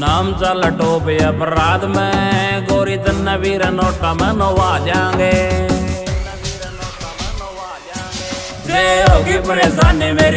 नाम चल टोपे अपराध में गोरी तन्ना वीर नोटा में जाएँगे होगी परेशानी मेरी